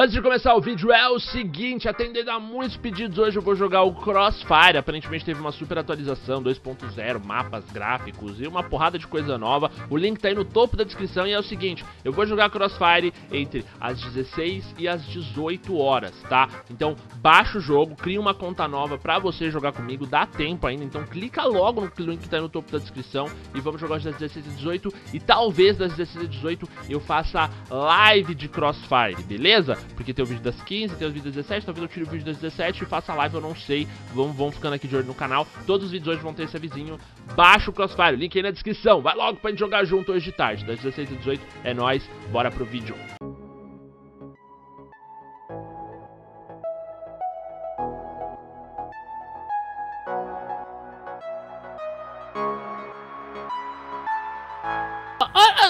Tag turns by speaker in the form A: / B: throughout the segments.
A: Antes de começar o vídeo é o seguinte, atendendo a muitos pedidos hoje eu vou jogar o Crossfire Aparentemente teve uma super atualização 2.0, mapas, gráficos e uma porrada de coisa nova O link tá aí no topo da descrição e é o seguinte Eu vou jogar Crossfire entre as 16 e as 18 horas, tá? Então baixa o jogo, cria uma conta nova pra você jogar comigo, dá tempo ainda Então clica logo no link que tá aí no topo da descrição E vamos jogar das 16 e 18 E talvez das 16 e 18 eu faça live de Crossfire, beleza? Porque tem o vídeo das 15, tem o vídeo das 17, talvez eu tire o vídeo das 17 e faça live, eu não sei. Vão, vão ficando aqui de olho no canal. Todos os vídeos hoje vão ter esse avisinho. Baixa o Crossfire, link aí na descrição. Vai logo pra gente jogar junto hoje de tarde. Das 16 e 18 é nóis, bora pro vídeo.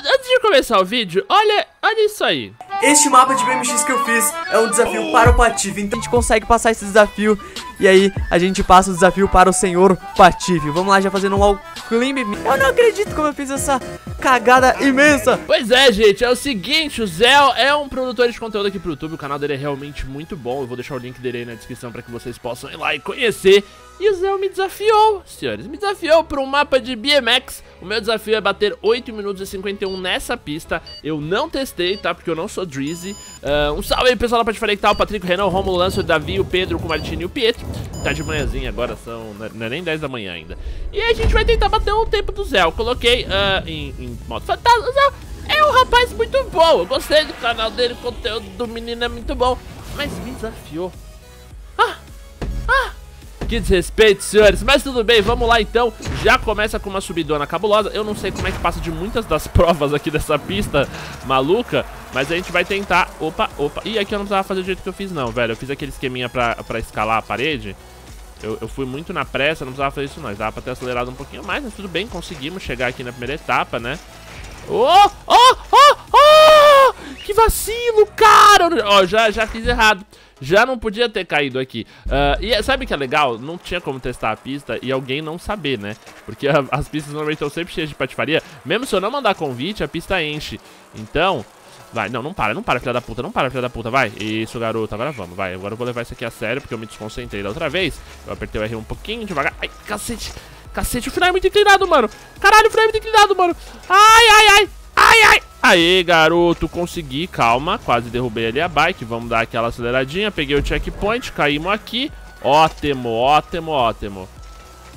A: Antes de começar o vídeo, olha, olha isso aí.
B: Este mapa de BMX que eu fiz é um desafio para o Patife, então a gente consegue passar esse desafio e aí a gente passa o desafio para o senhor Patife. Vamos lá já fazendo um wall climb. Eu não acredito como eu fiz essa cagada imensa.
A: Pois é, gente, é o seguinte, o Zé é um produtor de conteúdo aqui pro YouTube, o canal dele é realmente muito bom. Eu vou deixar o link dele aí na descrição para que vocês possam ir lá e conhecer. E o Zé me desafiou, senhores, me desafiou para um mapa de BMX. O meu desafio é bater 8 minutos e 51 nessa pista. Eu não testei, tá? Porque eu não sou Drizzy. Uh, um salve aí, pessoal da Patifaria que tá, o Patrick, o Renan, o Romulo, o Lanço, o Davi, o Pedro, o Martini e o Pietro. Tá de manhãzinha agora, são não é nem 10 da manhã ainda. E a gente vai tentar bater o tempo do Zé. Eu coloquei uh, em, em modo fantasma. Zé é um rapaz muito bom. Eu gostei do canal dele, o conteúdo do menino é muito bom. Mas me desafiou. Ah! Ah! Que desrespeito, senhores. Mas tudo bem, vamos lá então. Já começa com uma subidona cabulosa. Eu não sei como é que passa de muitas das provas aqui dessa pista maluca. Mas a gente vai tentar... Opa, opa. Ih, aqui eu não precisava fazer do jeito que eu fiz não, velho. Eu fiz aquele esqueminha pra, pra escalar a parede. Eu, eu fui muito na pressa, não precisava fazer isso não. Dava pra ter acelerado um pouquinho mais, mas tudo bem. Conseguimos chegar aqui na primeira etapa, né? Oh, oh, oh, oh! Que vacilo, cara! Ó, oh, já, já fiz errado já não podia ter caído aqui. Uh, e sabe o que é legal? Não tinha como testar a pista e alguém não saber, né? Porque a, as pistas normalmente estão sempre cheias de patifaria. Mesmo se eu não mandar convite, a pista enche. Então, vai, não, não para, não para, filha da puta, não para, filha da puta, vai. Isso, garoto, agora vamos, vai. Agora eu vou levar isso aqui a sério, porque eu me desconcentrei da outra vez. Eu apertei o R um pouquinho devagar. Ai, cacete, cacete, o final é muito inclinado, mano. Caralho, o final é muito inclinado, mano. Ai, ai, ai, ai, ai. Aê, garoto, consegui, calma, quase derrubei ali a bike, vamos dar aquela aceleradinha, peguei o checkpoint, caímos aqui, ótimo, ótimo, ótimo.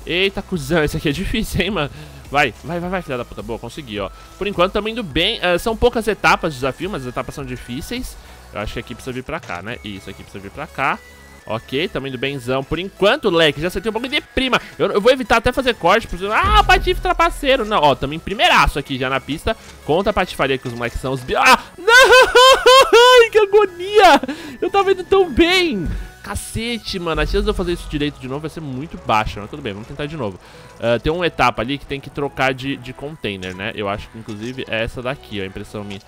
A: Eita, cuzão, esse aqui é difícil, hein, mano. Vai, vai, vai, vai, filha da puta, boa, consegui, ó. Por enquanto, estamos indo bem, uh, são poucas etapas de desafio, mas as etapas são difíceis. Eu acho que aqui precisa vir pra cá, né, isso, aqui precisa vir pra cá. Ok, tamo indo benzão. Por enquanto, leque, já acertei um pouco de prima. Eu, eu, vou evitar até fazer corte. Porque... Ah, patife trapaceiro. Não, ó, tamo em primeiraço aqui já na pista. Conta a patifaria que os moleques são os... Ah, não! que agonia! Eu tava indo tão bem. Cacete, mano. A chance de eu fazer isso direito de novo vai ser muito baixa. Mas tudo bem, vamos tentar de novo. Uh, tem uma etapa ali que tem que trocar de, de container, né? Eu acho que, inclusive, é essa daqui, ó. A impressão minha.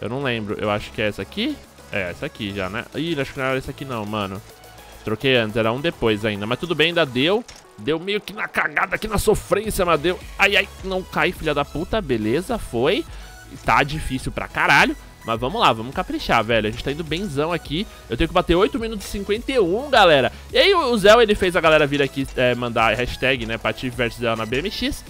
A: Eu não lembro. Eu acho que é essa aqui. É, essa aqui já, né? Ih, acho que não era essa aqui não, mano. Troquei antes, era um depois ainda. Mas tudo bem, ainda deu. Deu meio que na cagada aqui na sofrência, mas deu. Ai, ai, não cai, filha da puta. Beleza, foi. Tá difícil pra caralho. Mas vamos lá, vamos caprichar, velho. A gente tá indo benzão aqui. Eu tenho que bater 8 minutos e 51, galera. E aí o Zé, ele fez a galera vir aqui é, mandar hashtag, né, Patife versus Zé na BMX.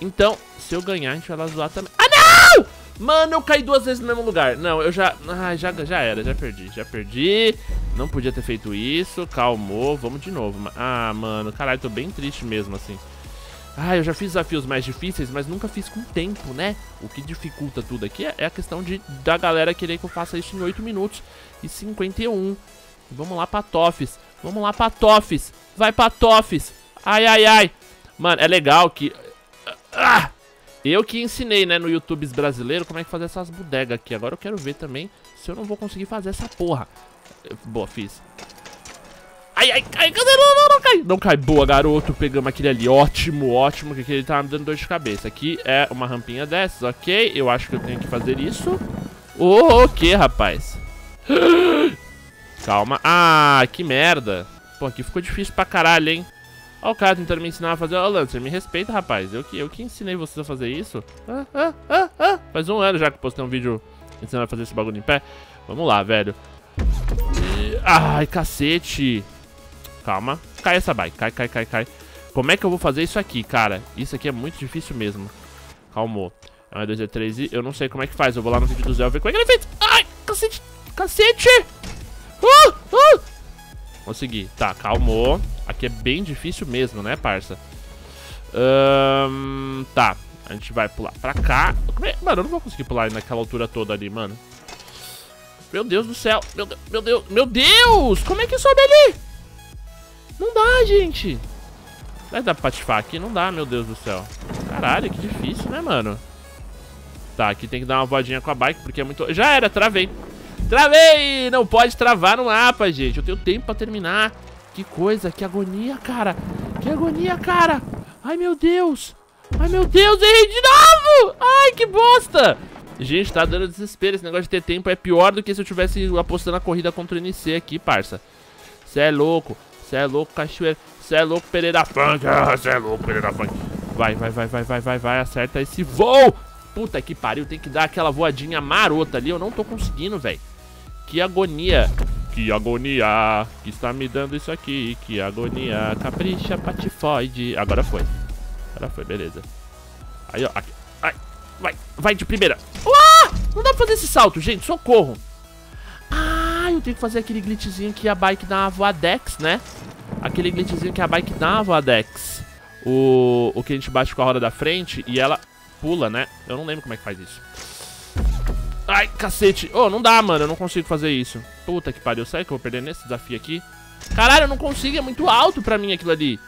A: Então, se eu ganhar, a gente vai lá zoar também. Ah, não! Mano, eu caí duas vezes no mesmo lugar. Não, eu já... Ah, já, já era, já perdi, já perdi. Não podia ter feito isso. Calmou, vamos de novo. Ah, mano, caralho, tô bem triste mesmo, assim. Ah, eu já fiz desafios mais difíceis, mas nunca fiz com tempo, né? O que dificulta tudo aqui é a questão de da galera querer que eu faça isso em 8 minutos e 51. Vamos lá, Patofes. Vamos lá, Patofes. Vai, Patofes. Ai, ai, ai. Mano, é legal que... Ah! Eu que ensinei, né, no YouTube brasileiro como é que fazer essas bodegas aqui. Agora eu quero ver também se eu não vou conseguir fazer essa porra. Boa, fiz. Ai, ai, ai, cadê? Não, não, não cai. Não cai. Boa, garoto. Pegamos aquele ali. Ótimo, ótimo. Que ele tá me dando dor de cabeça. Aqui é uma rampinha dessas, ok? Eu acho que eu tenho que fazer isso. Oh, o que, rapaz? Calma. Ah, que merda. Pô, aqui ficou difícil pra caralho, hein? Ó o cara tentando me ensinar a fazer... Ó, Lancer, me respeita, rapaz. Eu que, eu que ensinei vocês a fazer isso. Ah, ah, ah, ah. Faz um ano já que postei um vídeo ensinando a fazer esse bagulho em pé. Vamos lá, velho. Ai, cacete. Calma. Cai essa bike. Cai, cai, cai, cai. Como é que eu vou fazer isso aqui, cara? Isso aqui é muito difícil mesmo. Calmou. É 1, 2, 3 e eu não sei como é que faz. Eu vou lá no vídeo do Zé ver como é que ele fez. Ai, cacete. Cacete. Uh, uh. Consegui. Tá, calmou. Aqui é bem difícil mesmo, né, parça? Um, tá. A gente vai pular pra cá. É? Mano, eu não vou conseguir pular naquela altura toda ali, mano. Meu Deus do céu. Meu meu Deus. Meu Deus! Como é que sobe ali? Não dá, gente. Vai dar pra patifar aqui? Não dá, meu Deus do céu. Caralho, que difícil, né, mano? Tá, aqui tem que dar uma voadinha com a bike, porque é muito... Já era, travei. Travei! Não pode travar no mapa, gente. Eu tenho tempo pra terminar. Que coisa, que agonia, cara. Que agonia, cara. Ai, meu Deus. Ai, meu Deus, errei de novo. Ai, que bosta. Gente, tá dando desespero. Esse negócio de ter tempo é pior do que se eu tivesse apostando a corrida contra o NC aqui, parça. Cê é louco. Cê é louco, cachoeiro. Cê é louco, Pereira Funk. Cê é louco, Pereira Funk. Vai, vai, vai, vai, vai, vai, vai. Acerta esse voo. Puta que pariu. Tem que dar aquela voadinha marota ali. Eu não tô conseguindo, velho. Que agonia. Que agonia. Que está me dando isso aqui. Que agonia. Capricha, patifoide. Agora foi. Agora foi, beleza. Aí, ó. Aqui. Ai. Vai, vai de primeira. Uá! Não dá pra fazer esse salto, gente. Socorro. Tenho que fazer aquele glitchzinho que a bike dá uma voadex, né? Aquele glitchzinho que a bike dá uma voadex. O, o que a gente bate com a roda da frente e ela pula, né? Eu não lembro como é que faz isso. Ai, cacete. Oh, não dá, mano. Eu não consigo fazer isso. Puta que pariu. Sério que eu vou perder nesse desafio aqui? Caralho, eu não consigo. É muito alto pra mim aquilo ali.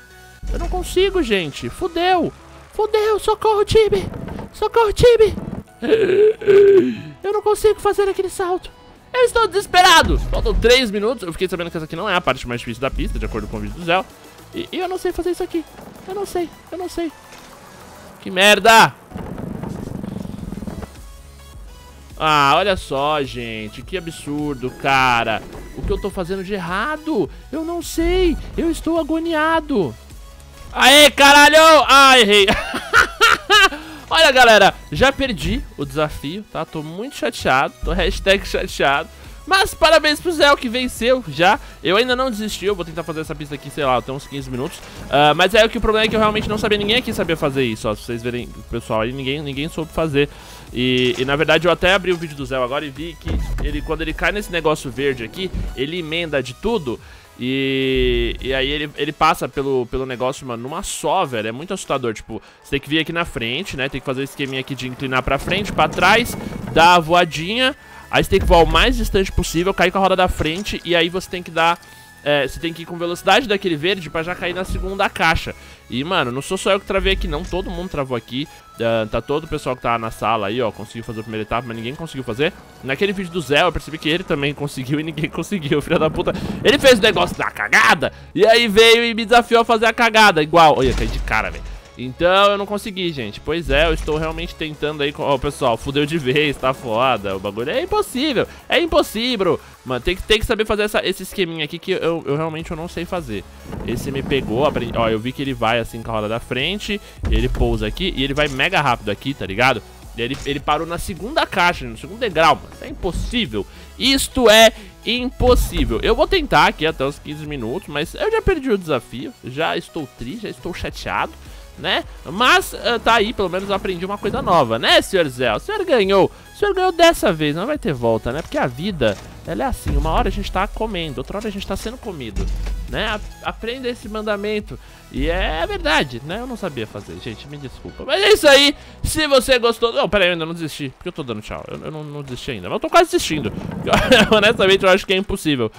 A: Eu não consigo, gente. Fudeu. Fudeu. Socorro, time. Socorro, time. Eu não consigo fazer aquele salto. Eu estou desesperado. Faltam 3 minutos. Eu fiquei sabendo que essa aqui não é a parte mais difícil da pista, de acordo com o vídeo do Zé. E, e eu não sei fazer isso aqui. Eu não sei. Eu não sei. Que merda. Ah, olha só, gente. Que absurdo, cara. O que eu tô fazendo de errado? Eu não sei. Eu estou agoniado. Aê, caralho! Ah, errei. olha, galera. Já perdi o desafio, tá? Tô muito chateado. Tô hashtag chateado. Mas parabéns pro Zé que venceu já. Eu ainda não desisti, eu vou tentar fazer essa pista aqui, sei lá, até uns 15 minutos. Uh, mas é que o problema é que eu realmente não sabia, ninguém aqui sabia fazer isso, ó. Se vocês verem pessoal aí, ninguém, ninguém soube fazer. E, e, na verdade eu até abri o vídeo do Zé agora e vi que ele, quando ele cai nesse negócio verde aqui, ele emenda de tudo. E, e aí ele, ele passa pelo, pelo negócio, mano, numa só, velho. É muito assustador. Tipo, você tem que vir aqui na frente, né? Tem que fazer o esqueminha aqui de inclinar pra frente, pra trás, dar a voadinha. Aí você tem que voar o mais distante possível, cair com a roda da frente e aí você tem que dar... É, você tem que ir com velocidade daquele verde pra já cair na segunda caixa. E, mano, não sou só eu que travei aqui, não. Todo mundo travou aqui. Uh, tá todo o pessoal que tá na sala aí, ó, conseguiu fazer a primeira etapa, mas ninguém conseguiu fazer. Naquele vídeo do Zé, eu percebi que ele também conseguiu e ninguém conseguiu, filho da puta. Ele fez o negócio da cagada, e aí veio e me desafiou a fazer a cagada. Igual, olha, caí de cara, velho. Então eu não consegui, gente. Pois é, eu estou realmente tentando aí. Ó, oh, pessoal, fudeu de vez, tá foda. O bagulho é impossível. É impossível. Mano, tem que, tem que saber fazer essa, esse esqueminha aqui que eu, eu realmente eu não sei fazer. Esse me pegou, aprendi, ó, eu vi que ele vai assim com a roda da frente. Ele pousa aqui e ele vai mega rápido aqui, tá ligado? Ele, ele parou na segunda caixa, no segundo degrau, mano. Isso é impossível. Isto é impossível. Eu vou tentar aqui até os 15 minutos, mas eu já perdi o desafio. Já estou triste, já estou chateado né? Mas uh, tá aí, pelo menos eu aprendi uma coisa nova, né, senhor Zé? O senhor ganhou, o senhor ganhou dessa vez, não vai ter volta, né? Porque a vida, ela é assim, uma hora a gente tá comendo, outra hora a gente tá sendo comido, né? Aprenda esse mandamento. E é verdade, né? Eu não sabia fazer, gente, me desculpa. Mas é isso aí, se você gostou... Não, pera aí, eu ainda não desisti, porque eu tô dando tchau. Eu, eu não, não, desisti ainda, mas eu tô quase desistindo. Honestamente, eu acho que é impossível.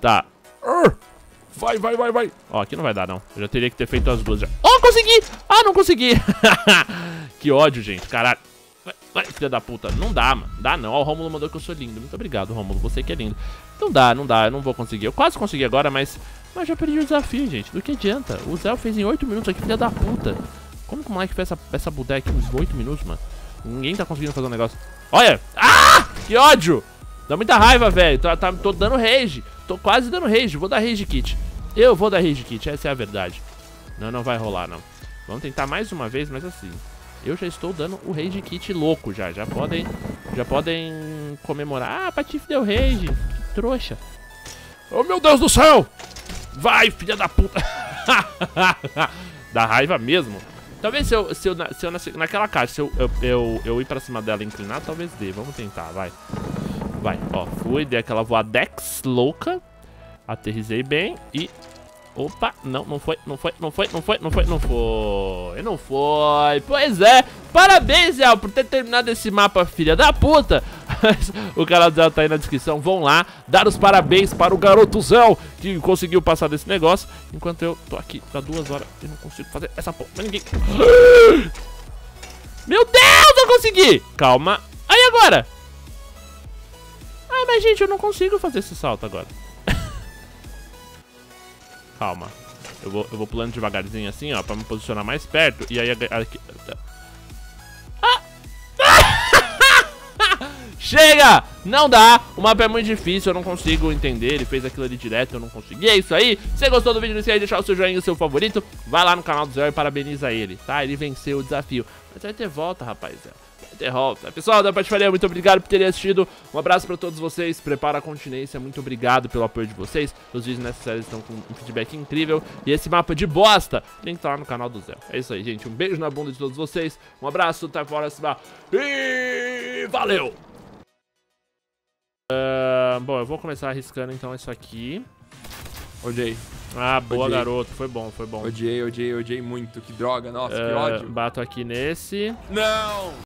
A: Tá. Uh! Vai, vai, vai, vai. Ó, aqui não vai dar, não. Eu já teria que ter feito as duas já. Oh, consegui! Ah, não consegui. que ódio, gente. Caralho. Vai, filha da puta. Não dá, mano. Dá não. Ó, o Rômulo mandou que eu sou lindo. Muito obrigado, Rômulo. Você que é lindo. Não dá, não dá. Eu não vou conseguir. Eu quase consegui agora, mas... Mas já perdi o desafio, gente. Do que adianta? O Zé fez em 8 minutos aqui, filha da puta. Como que o moleque fez essa, essa boneca em 8 minutos, mano? Ninguém tá conseguindo fazer um negócio. Olha! Ah! Que ódio! Dá muita raiva, velho. Tá, tá, tô dando rage. Tô quase dando rage. Vou dar rage kit. Eu vou dar rage kit. Essa é a verdade. Não, não vai rolar, não. Vamos tentar mais uma vez, mas assim. Eu já estou dando o rage kit louco já. Já podem, já podem comemorar. Ah, Patife deu rage. Que trouxa. Oh, meu Deus do céu! Vai, filha da puta! Dá raiva mesmo. Talvez se eu, se eu, se eu naquela caixa, se eu, eu, eu, eu ir pra cima dela inclinar, talvez dê. Vamos tentar, vai. Vai, ó, fui, dei aquela voadex louca. Aterrisei bem e Opa, não, não foi, não foi, não foi, não foi, não foi, não foi, não foi. Pois é, parabéns, El, por ter terminado esse mapa, filha da puta. o canal do Zé tá aí na descrição, vão lá, dar os parabéns para o garoto Zé, que conseguiu passar desse negócio. Enquanto eu tô aqui há duas horas e não consigo fazer essa porra, mas ninguém... Meu Deus, eu consegui! Calma. Aí agora? Ah, mas gente, eu não consigo fazer esse salto agora. Calma. Eu vou, eu vou pulando devagarzinho assim, ó, pra me posicionar mais perto. E aí... Aqui... Ah! Chega! Não dá, o mapa é muito difícil, eu não consigo entender, ele fez aquilo ali direto, eu não consegui. É isso aí, se você gostou do vídeo, não esquece de deixar o seu joinha o seu favorito. Vai lá no canal do Zé e parabeniza ele, tá? Ele venceu o desafio. Mas vai ter volta, rapaz, Zé derrota. Pessoal da Patifaria, muito obrigado por terem assistido. Um abraço pra todos vocês. Prepara a continência. Muito obrigado pelo apoio de vocês. Os vídeos nessa série estão com um feedback incrível. E esse mapa de bosta, link tá lá no canal do Zé. É isso aí, gente. Um beijo na bunda de todos vocês. Um abraço, até a próxima. E valeu! Uh, bom, eu vou começar arriscando então isso aqui.
C: Odiei.
A: Ah, boa, odiei. garoto. Foi bom, foi bom.
C: Odiei, odiei, odiei muito. Que droga, nossa, uh, que ódio.
A: Bato aqui nesse.
C: Não!